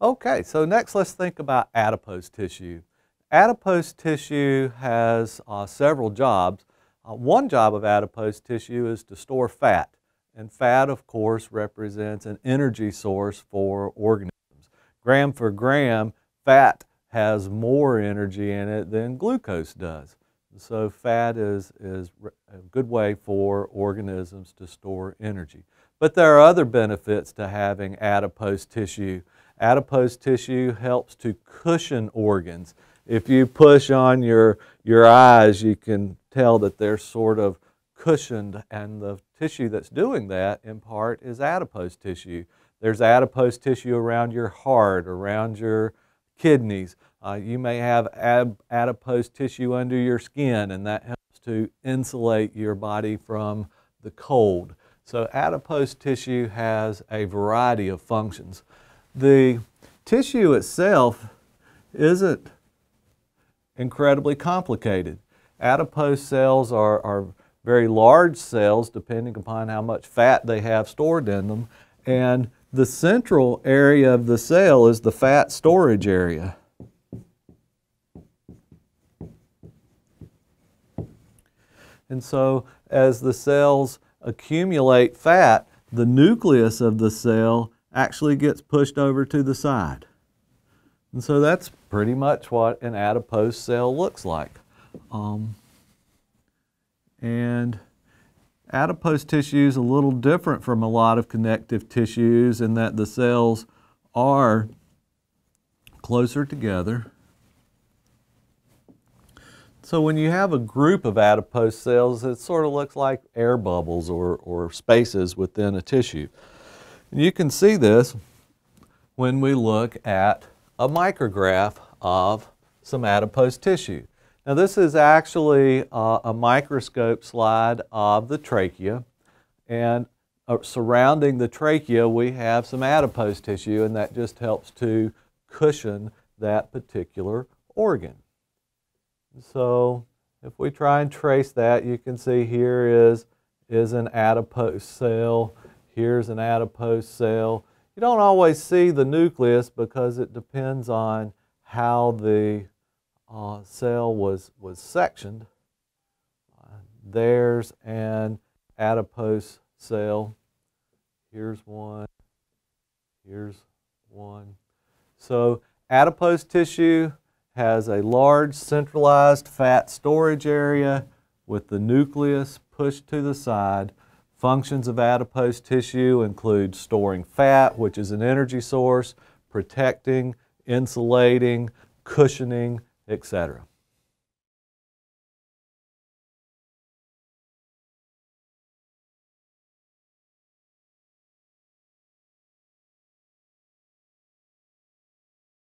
Okay, so next let's think about adipose tissue. Adipose tissue has uh, several jobs. Uh, one job of adipose tissue is to store fat. And fat, of course, represents an energy source for organisms. Gram for gram, fat has more energy in it than glucose does. So fat is, is a good way for organisms to store energy. But there are other benefits to having adipose tissue. Adipose tissue helps to cushion organs. If you push on your, your eyes, you can tell that they're sort of cushioned and the tissue that's doing that in part is adipose tissue. There's adipose tissue around your heart, around your kidneys. Uh, you may have adipose tissue under your skin and that helps to insulate your body from the cold. So adipose tissue has a variety of functions. The tissue itself isn't incredibly complicated. Adipose cells are, are very large cells depending upon how much fat they have stored in them. And the central area of the cell is the fat storage area. And so as the cells accumulate fat, the nucleus of the cell actually gets pushed over to the side. And so that's pretty much what an adipose cell looks like. Um, and adipose tissue is a little different from a lot of connective tissues in that the cells are closer together. So when you have a group of adipose cells, it sort of looks like air bubbles or, or spaces within a tissue. You can see this when we look at a micrograph of some adipose tissue. Now this is actually uh, a microscope slide of the trachea and uh, surrounding the trachea we have some adipose tissue and that just helps to cushion that particular organ. So if we try and trace that, you can see here is, is an adipose cell. Here's an adipose cell. You don't always see the nucleus because it depends on how the uh, cell was, was sectioned. Uh, there's an adipose cell. Here's one. Here's one. So adipose tissue has a large centralized fat storage area with the nucleus pushed to the side. Functions of adipose tissue include storing fat, which is an energy source, protecting, insulating, cushioning, etc.